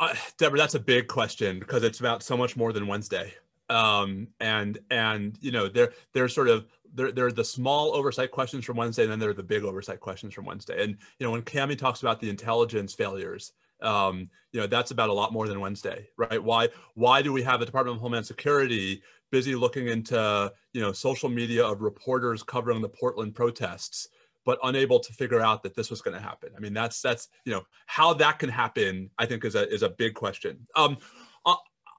Uh, Deborah, that's a big question because it's about so much more than Wednesday. Um, and and you know there there's sort of there, there are the small oversight questions from Wednesday, and then there are the big oversight questions from Wednesday. And you know, when Kami talks about the intelligence failures, um, you know, that's about a lot more than Wednesday, right? Why why do we have the Department of Homeland Security busy looking into you know social media of reporters covering the Portland protests, but unable to figure out that this was going to happen? I mean, that's that's you know how that can happen. I think is a is a big question. Um,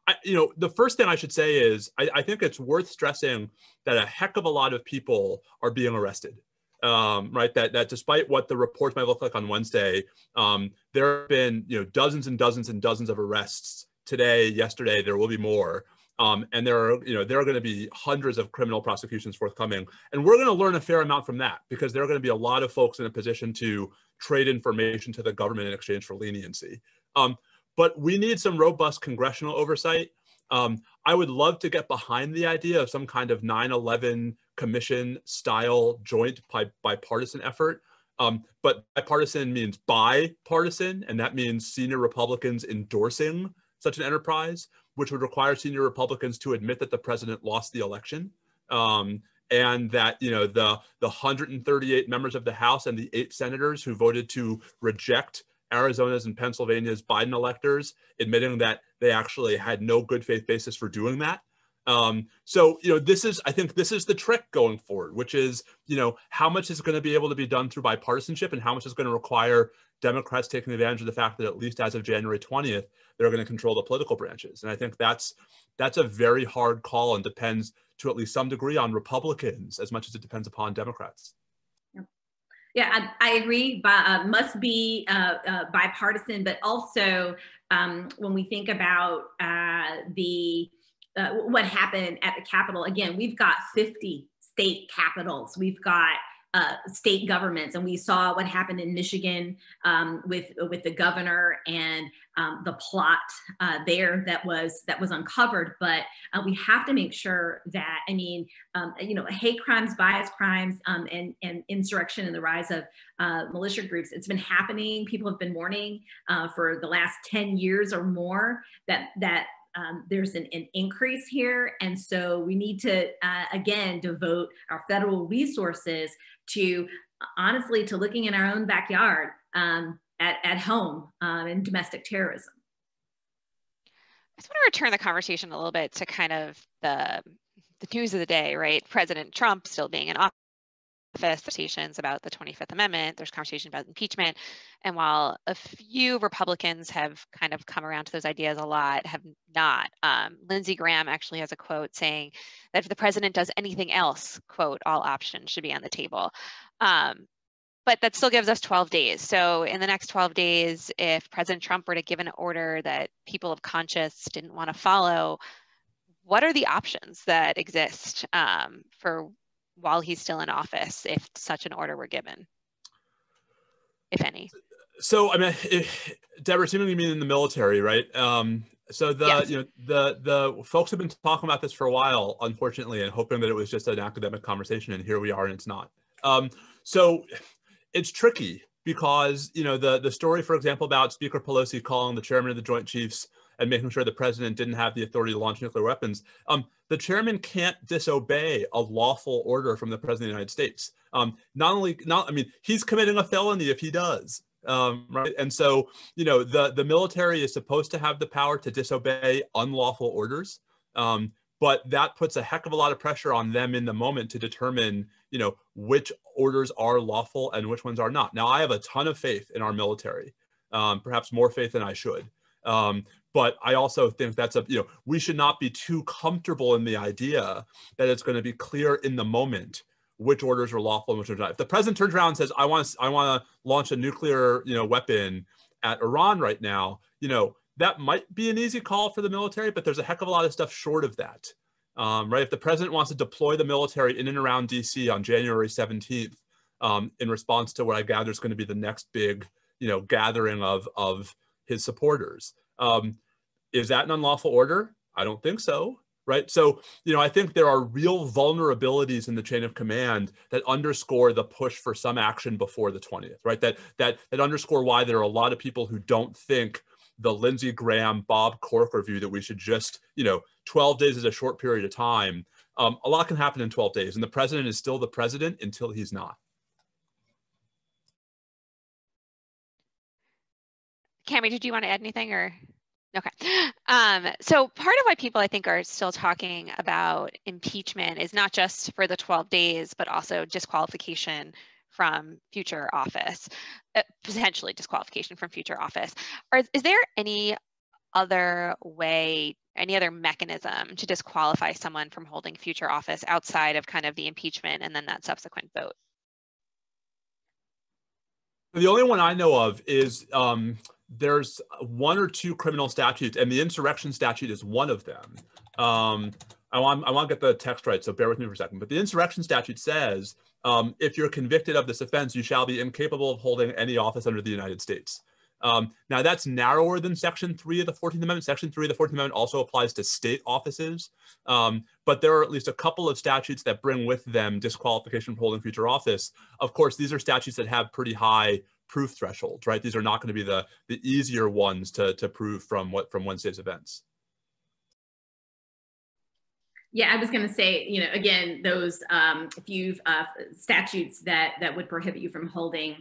I, you know, the first thing I should say is I, I, think it's worth stressing that a heck of a lot of people are being arrested. Um, right, that that despite what the reports might look like on Wednesday, um, there have been you know dozens and dozens and dozens of arrests today, yesterday. There will be more Um, and there are, you know, there are going to be hundreds of criminal prosecutions forthcoming, and we're going to learn a fair amount from that because there are going to be a lot of folks in a position to trade information to the government in exchange for leniency. Um, but we need some robust congressional oversight. Um, I would love to get behind the idea of some kind of 9/11 commission style joint bipartisan effort. Um, but bipartisan means bipartisan, and that means senior Republicans endorsing such an enterprise, which would require senior Republicans to admit that the president lost the election. Um, and that you know the the 138 members of the House and the eight senators who voted to reject Arizona's and Pennsylvania's Biden electors, admitting that they actually had no good faith basis for doing that, um, so, you know, this is, I think this is the trick going forward, which is, you know, how much is going to be able to be done through bipartisanship and how much is going to require Democrats taking advantage of the fact that at least as of January 20th, they're going to control the political branches. And I think that's, that's a very hard call and depends to at least some degree on Republicans as much as it depends upon Democrats. Yeah, I, I agree. But uh, must be uh, uh, bipartisan, but also um, when we think about uh, the uh, what happened at the Capitol. Again, we've got 50 state capitals. We've got uh, state governments, and we saw what happened in Michigan um, with with the governor and um, the plot uh, there that was that was uncovered. But uh, we have to make sure that I mean, um, you know, hate crimes, bias crimes, um, and and insurrection and the rise of uh, militia groups. It's been happening. People have been warning uh, for the last ten years or more that that um, there's an, an, increase here. And so we need to, uh, again, devote our federal resources to honestly to looking in our own backyard um, at, at home um, in domestic terrorism. I just want to return the conversation a little bit to kind of the, the news of the day, right? President Trump still being in office conversations about the 25th Amendment, there's conversation about impeachment. And while a few Republicans have kind of come around to those ideas a lot, have not. Um, Lindsey Graham actually has a quote saying that if the president does anything else, quote, all options should be on the table. Um, but that still gives us 12 days. So in the next 12 days, if President Trump were to give an order that people of conscience didn't want to follow, what are the options that exist um, for while he's still in office if such an order were given, if any? So I mean, if, Deborah, assuming you mean in the military, right? Um, so the yes. you know the the folks have been talking about this for a while, unfortunately, and hoping that it was just an academic conversation, and here we are, and it's not. Um, so it's tricky because you know the the story, for example, about Speaker Pelosi calling the chairman of the Joint Chiefs and making sure the president didn't have the authority to launch nuclear weapons. Um, the chairman can't disobey a lawful order from the president of the United States. Um, not only, not I mean, he's committing a felony if he does. Um, right, and so you know the the military is supposed to have the power to disobey unlawful orders. Um, but that puts a heck of a lot of pressure on them in the moment to determine you know which orders are lawful and which ones are not now i have a ton of faith in our military um, perhaps more faith than i should um, but I also think that's a, you know, we should not be too comfortable in the idea that it's going to be clear in the moment which orders are lawful and which are not. If the president turns around and says, I want to, I want to launch a nuclear, you know, weapon at Iran right now, you know, that might be an easy call for the military, but there's a heck of a lot of stuff short of that. Um, right? If the president wants to deploy the military in and around DC on January 17th, um, in response to what I gather is going to be the next big, you know, gathering of of his supporters, um, is that an unlawful order? I don't think so. Right. So, you know, I think there are real vulnerabilities in the chain of command that underscore the push for some action before the 20th, right? That that that underscore why there are a lot of people who don't think the Lindsey Graham, Bob Corker view that we should just, you know, 12 days is a short period of time. Um, a lot can happen in 12 days, and the president is still the president until he's not. Kami, did you want to add anything or? Okay. Um, so part of why people I think are still talking about impeachment is not just for the 12 days, but also disqualification from future office, uh, potentially disqualification from future office. Or is there any other way, any other mechanism to disqualify someone from holding future office outside of kind of the impeachment and then that subsequent vote? The only one I know of is um, there's one or two criminal statutes, and the insurrection statute is one of them. Um, I want I want to get the text right, so bear with me for a second. But the insurrection statute says um, if you're convicted of this offense, you shall be incapable of holding any office under the United States. Um, now that's narrower than Section 3 of the 14th Amendment. Section 3 of the 14th Amendment also applies to state offices, um, but there are at least a couple of statutes that bring with them disqualification from holding future office. Of course, these are statutes that have pretty high proof thresholds, right? These are not going to be the, the easier ones to, to prove from what from Wednesday's events. Yeah, I was going to say, you know, again, those um, few uh, statutes that that would prohibit you from holding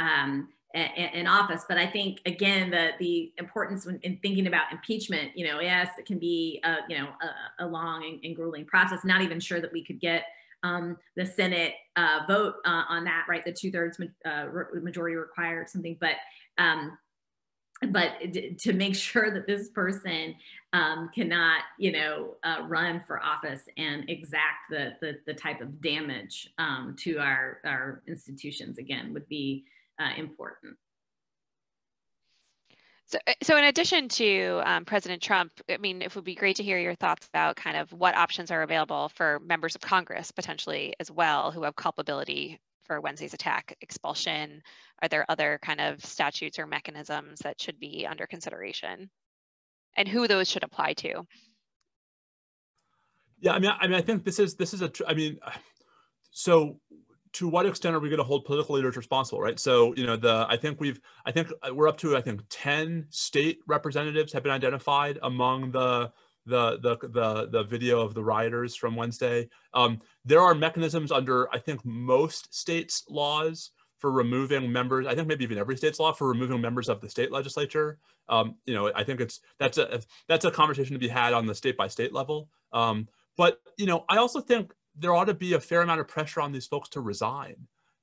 um, in office. But I think again, the the importance when, in thinking about impeachment, you know, yes, it can be a, you know a, a long and, and, grueling process. Not even sure that we could get um, the Senate uh, vote uh, on that, right? The two thirds uh, majority required something, but um, but to make sure that this person um, cannot, you know, uh, run for office and exact the the, the type of damage um, to our our institutions again would be uh, important. So, uh, so in addition to um, President Trump, I mean, it would be great to hear your thoughts about kind of what options are available for members of Congress potentially as well who have culpability for Wednesday's attack, expulsion. Are there other kind of statutes or mechanisms that should be under consideration, and who those should apply to? Yeah, I mean, I mean, I think this is this is a. I mean, so to what extent are we going to hold political leaders responsible right? So you know the i think we've i think uh, we're up to i think 10 state representatives have been identified among the the the the, the video of the rioters from wednesday. Um, there are mechanisms under i think most states laws for removing members i think maybe even every state's law for removing members of the state legislature. Um, you know i think it's that's a that's a conversation to be had on the state by state level. Um, but you know i also think there ought to be a fair amount of pressure on these folks to resign.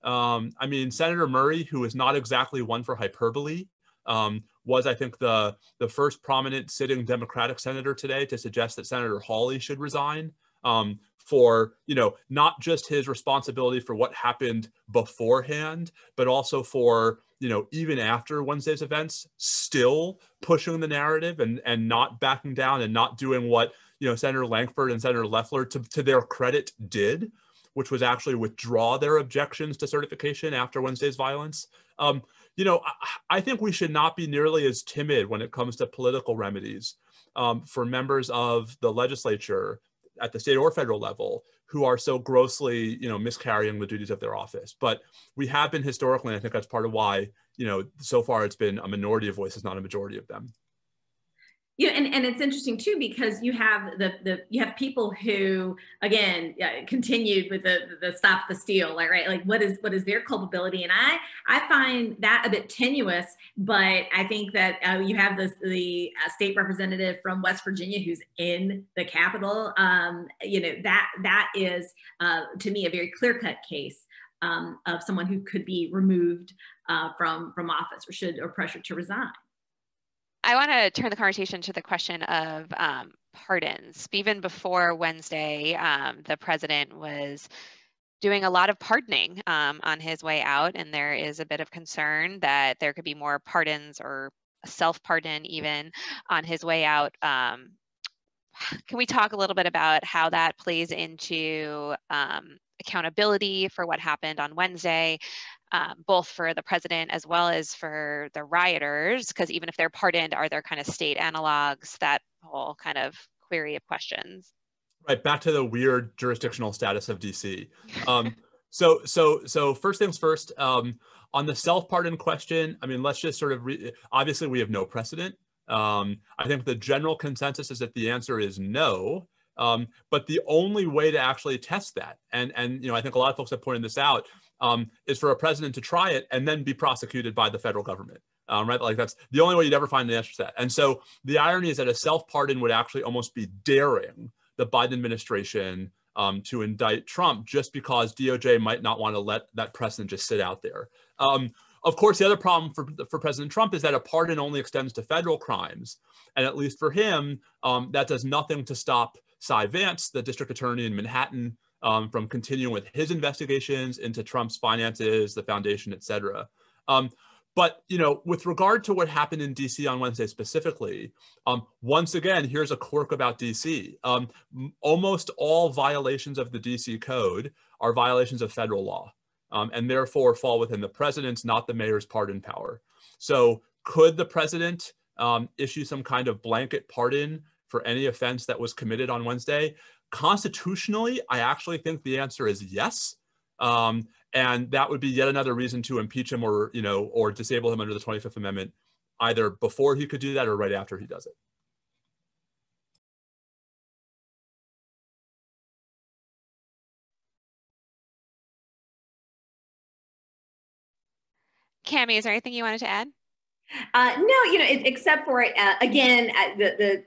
Um, I mean, Senator Murray, who is not exactly one for hyperbole, um, was, I think, the, the first prominent sitting Democratic senator today to suggest that Senator Hawley should resign um, for, you know, not just his responsibility for what happened beforehand, but also for, you know, even after Wednesday's events, still pushing the narrative and, and not backing down and not doing what you know, Senator Lankford and Senator Loeffler, to, to their credit, did, which was actually withdraw their objections to certification after Wednesday's violence. Um, you know, I, I, think we should not be nearly as timid when it comes to political remedies um, for members of the legislature at the state or federal level who are so grossly, you know, miscarrying the duties of their office. But we have been historically, and I think that's part of why, you know, so far it's been a minority of voices, not a majority of them yeah and, and it's interesting too because you have the the you have people who again continued with the the stop the steal like right like what is what is their culpability? And i i find that a bit tenuous but i think that uh, you have this the uh, state representative from west virginia who's in the capitol um, you know that that is uh, to me a very clear cut case um, of someone who could be removed uh, from from office or should or pressured to resign I want to turn the conversation to the question of um, pardons. Even before Wednesday, um, the president was doing a lot of pardoning um, on his way out, and there is a bit of concern that there could be more pardons or self pardon even on his way out. Um, can we talk a little bit about how that plays into um, accountability for what happened on Wednesday? Um, both for the president as well as for the rioters, because even if they're pardoned, are there kind of state analogs? That whole kind of query of questions. Right, back to the weird jurisdictional status of DC. Um, so, so, so first things first. Um, on the self-pardon question, I mean, let's just sort of re- obviously we have no precedent. Um, I think the general consensus is that the answer is no. Um, but the only way to actually test that, and and you know, I think a lot of folks have pointed this out, um, is for a president to try it and then be prosecuted by the federal government. Um, right? Like that's the only way you'd ever find an answer to that. And so the irony is that a self pardon would actually almost be daring the Biden administration um, to indict Trump just because DOJ might not want to let that precedent just sit out there. Um, of course, the other problem for, for President Trump is that a pardon only extends to federal crimes. And at least for him, um, that does nothing to stop Cy Vance, the district attorney in Manhattan, um, from continuing with his investigations into Trump's finances, the foundation, et cetera. Um, but you know, with regard to what happened in DC on Wednesday specifically, um, once again, here's a quirk about DC. Um, almost all violations of the DC code are violations of federal law, um, and therefore fall within the president's, not the mayor's pardon power. So could the president um, issue some kind of blanket pardon for any offense that was committed on Wednesday? Constitutionally, I actually think the answer is yes. Um, and that would be yet another reason to impeach him or, you know, or disable him under the 25th Amendment, either before he could do that or right after he does it. Kami, is there anything you wanted to add? Uh, no, you know, it, except for uh, again uh, the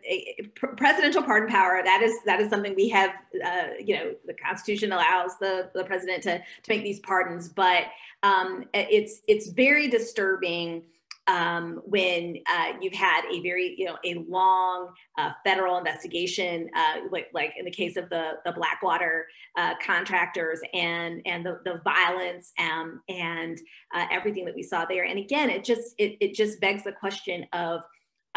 the presidential pardon power. That is that is something we have. Uh, you know, the Constitution allows the the president to to make these pardons, but um, it's it's very disturbing um, when uh, you've had a very, you know, a long uh, federal investigation, uh, like, like in the case of the, the Blackwater uh, contractors and, and the, the violence um, and uh, everything that we saw there. And again, it just, it, it just begs the question of,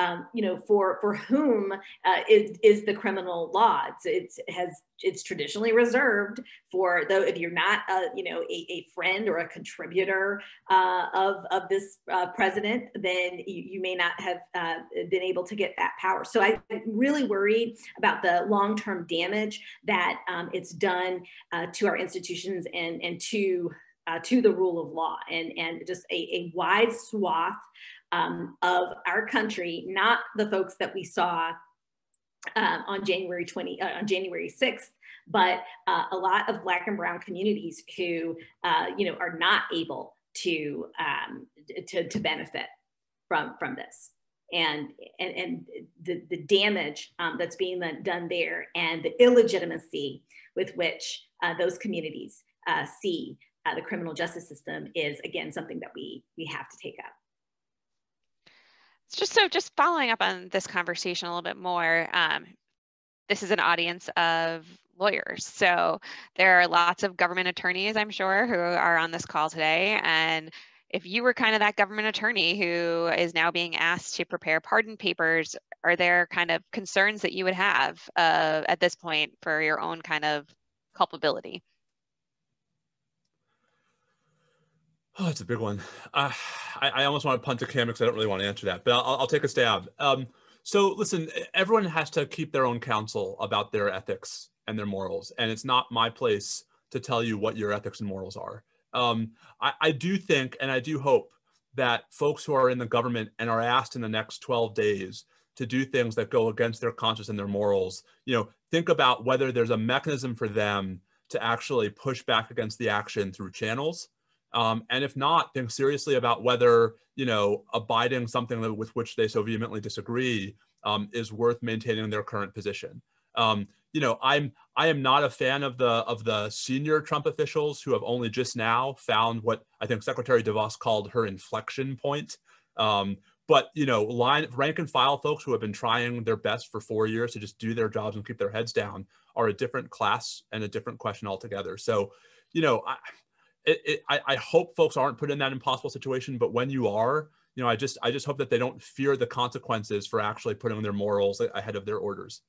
um, you know, for for whom uh, is, the criminal law? It's, it's it has it's traditionally reserved for though if you're not a you know a, a friend or a contributor uh, of of this uh, president, then you, you, may not have uh, been able to get that power. So I'm really worried about the long term damage that um, it's done uh, to our institutions and and to uh, to the rule of law and and just a, a wide swath um, of our country, not the folks that we saw um, on January 20 uh, on January 6th, but uh, a lot of Black and Brown communities who uh, you know are not able to um, to, to benefit from from this. And, and, and the, the damage um, that's being done there and the illegitimacy with which uh, those communities uh, see uh, the criminal justice system is again something that we we have to take up just so just following up on this conversation a little bit more um, this is an audience of lawyers. So there are lots of government attorneys i'm sure who are on this call today and if you were kind of that government attorney who is now being asked to prepare pardon papers are there kind of concerns that you would have uh, at this point for your own kind of culpability Oh, it's a big one. Uh, I, I, almost want to punt to Cam because I don't really want to answer that, but I'll, I'll take a stab. Um, so listen, everyone has to keep their own counsel about their ethics and their morals, and it's not my place to tell you what your ethics and morals are. Um, I, I do think, and I do hope that folks who are in the government and are asked in the next 12 days to do things that go against their conscience and their morals, you know, think about whether there's a mechanism for them to actually push back against the action through channels um, and if not, think seriously about whether you know abiding something with which they so vehemently disagree um, is worth maintaining their current position. Um, you know, I'm I am not a fan of the of the senior Trump officials who have only just now found what I think Secretary DeVos called her inflection point. Um, but you know, line rank and file folks who have been trying their best for four years to just do their jobs and keep their heads down are a different class and a different question altogether. So, you know, I, it, it, I, I hope folks aren't put in that impossible situation, but when you are, you know, I just I just hope that they don't fear the consequences for actually putting their morals ahead of their orders.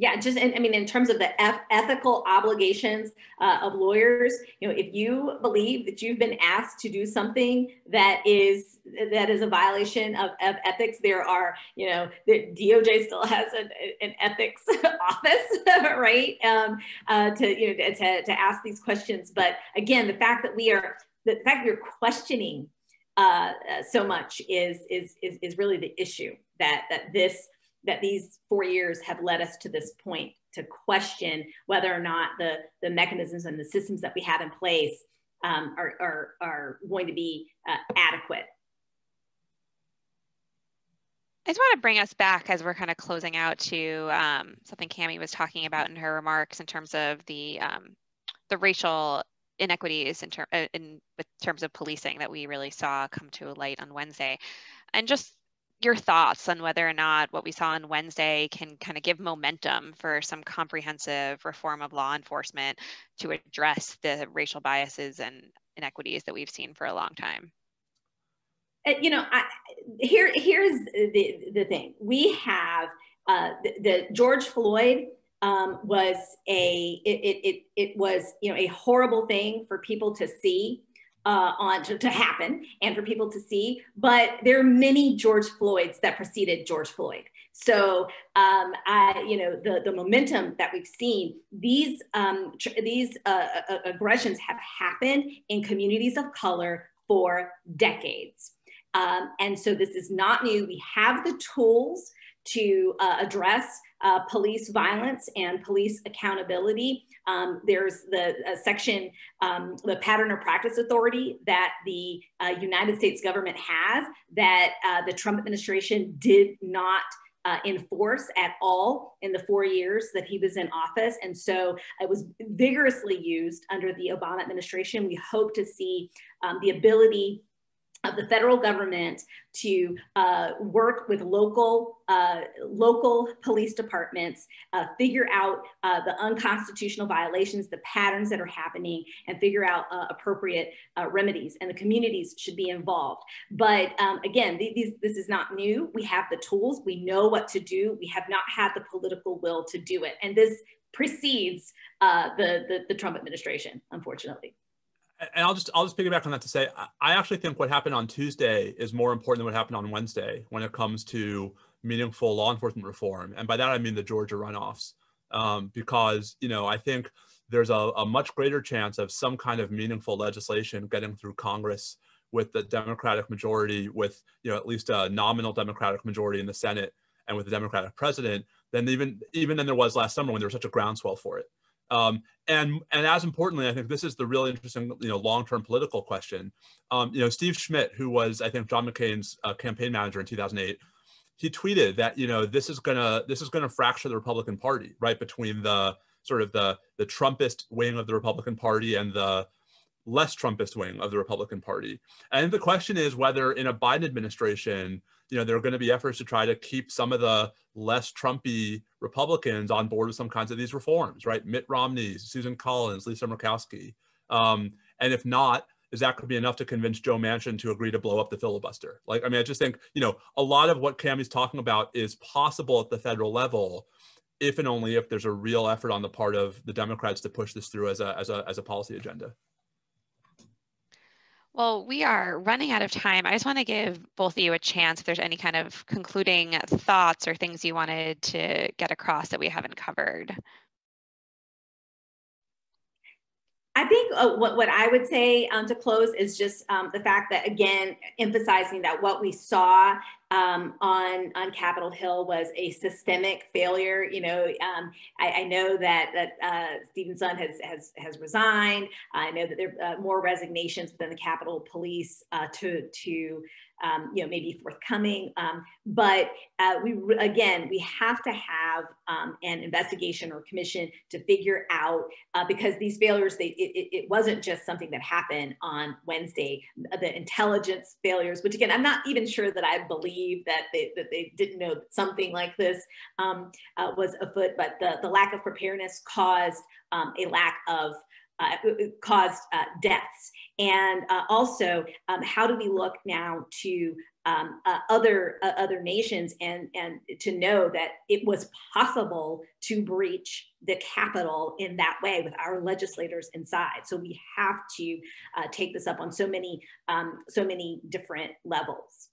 Yeah, just I mean, in terms of the ethical obligations uh, of lawyers, you know, if you believe that you've been asked to do something that is that is a violation of, of ethics, there are, you know, the DOJ still has an, an ethics office, right? Um, uh, to you know to, to ask these questions. But again, the fact that we are the fact we're questioning uh, so much is, is is is really the issue that that this that these four years have led us to this point to question whether or not the, the mechanisms and the systems that we have in place um, are, are, are going to be uh, adequate. I just want to bring us back as we're kind of closing out to um, something Kami was talking about in her remarks in terms of the um, the racial inequities in, ter- in, in terms of policing that we really saw come to light on Wednesday, and just your thoughts on whether or not what we saw on Wednesday can kind of give momentum for some comprehensive reform of law enforcement to address the racial biases and inequities that we've seen for a long time. Uh, you know, I, here here's the the thing. We have uh, the, the George Floyd um, was a it, it, it it was you know a horrible thing for people to see uh, on to, to, happen and for people to see. But there are many George Floyds that preceded George Floyd. So um, I, you know, the the momentum that we've seen these um, tr- these uh, uh, aggressions have happened in communities of color for decades. Um, and so this is not new. We have the tools to uh, address uh, police violence and police accountability. Um, there's the uh, section, um, the pattern or practice authority that the uh, United States government has that uh, the Trump administration did not uh, enforce at all in the four years that he was in office. And so it was vigorously used under the Obama administration. We hope to see um, the ability of the federal government to uh, work with local uh, local police departments, uh, figure out uh, the unconstitutional violations, the patterns that are happening, and figure out uh, appropriate uh, remedies. And the communities should be involved. But um, again, these, this is not new. We have the tools. We know what to do. We have not had the political will to do it. And this precedes the, the, the Trump administration, unfortunately and I'll just I'll just piggyback on that to say I actually think what happened on Tuesday is more important than what happened on Wednesday when it comes to meaningful law enforcement reform, and by that I mean the Georgia runoffs, um, because you know I think there's a, a, much greater chance of some kind of meaningful legislation getting through Congress with the Democratic majority, with you know at least a nominal Democratic majority in the Senate, and with the Democratic president, than even even than there was last summer when there was such a groundswell for it. Um, and and as importantly, I think this is the really interesting, you know, long-term political question. Um, you know, Steve Schmidt, who was I think John McCain's uh, campaign manager in 2008, he tweeted that you know this is gonna this is gonna fracture the Republican Party, right, between the sort of the the Trumpist wing of the Republican Party and the less Trumpist wing of the Republican Party. And the question is whether in a Biden administration, you know, there are going to be efforts to try to keep some of the less Trumpy Republicans on board with some kinds of these reforms, right? Mitt Romney, Susan Collins, Lisa Murkowski. Um, and if not, is that going to be enough to convince Joe Manchin to agree to blow up the filibuster? Like, I mean, I just think, you know, a lot of what Kami's talking about is possible at the federal level, if and only if there's a real effort on the part of the Democrats to push this through as a, as a, as a policy agenda. Well, we are running out of time. I just want to give both of you a chance if there's any kind of concluding thoughts or things you wanted to get across that we haven't covered. I think uh, what, what I would say um, to close is just um, the fact that, again, emphasizing that what we saw um, on, on Capitol Hill was a systemic failure. You know, um, I, I, know that, that uh, Steven Sund has, has, has resigned. I know that there are uh, more resignations within the Capitol Police uh, to, to um, you know, maybe forthcoming. Um, but uh, we, again, we have to have um, an investigation or commission to figure out, uh, because these failures, they, it, it, wasn't just something that happened on Wednesday, the intelligence failures, which again, I'm not even sure that I believe that they, that they didn't know something like this um, uh, was afoot, but the, the lack of preparedness caused um, a lack of uh, caused uh, deaths. And uh, also, um, how do we look now to um, uh, other uh, other nations and and to know that it was possible to breach the capital in that way with our legislators inside. So we have to uh, take this up on so many um, so many different levels.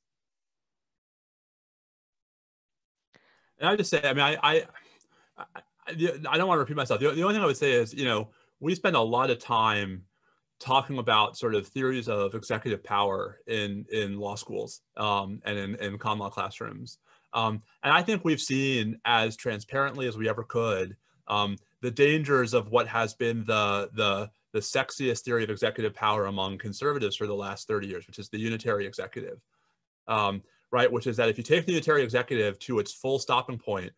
And I just say, I mean, I I, I, I don't want to repeat myself. The, the only thing I would say is, you know we spend a lot of time talking about sort of theories of executive power in in law schools um, and in, in common law classrooms. Um, and I think we've seen as transparently as we ever could um, the dangers of what has been the the the sexiest theory of executive power among conservatives for the last 30 years, which is the unitary executive. Um, right, which is that if you take the unitary executive to its full stopping point,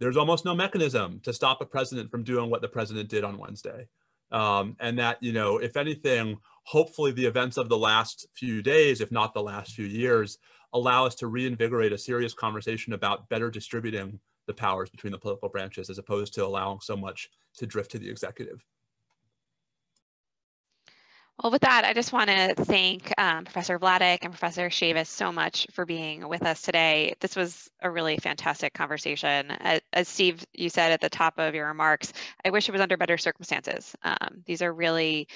there's almost no mechanism to stop a president from doing what the president did on Wednesday. Um, and that, you know, if anything, hopefully the events of the last few days, if not the last few years, allow us to reinvigorate a serious conversation about better distributing the powers between the political branches as opposed to allowing so much to drift to the executive. Well, with that, I just want to thank um, Professor Vladeck and Professor Chavis so much for being with us today. This was a really fantastic conversation. As, as Steve, you said at the top of your remarks, I wish it was under better circumstances. Um, these are really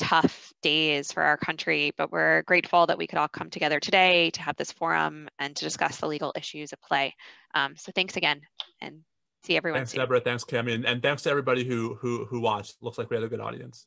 tough days for our country, but we're grateful that we could all come together today to have this forum and to discuss the legal issues at play. Um, so thanks again and see everyone Thanks, soon. Deborah. Thanks, Kami. And, and thanks to everybody who, who, who watched. Looks like we had a good audience.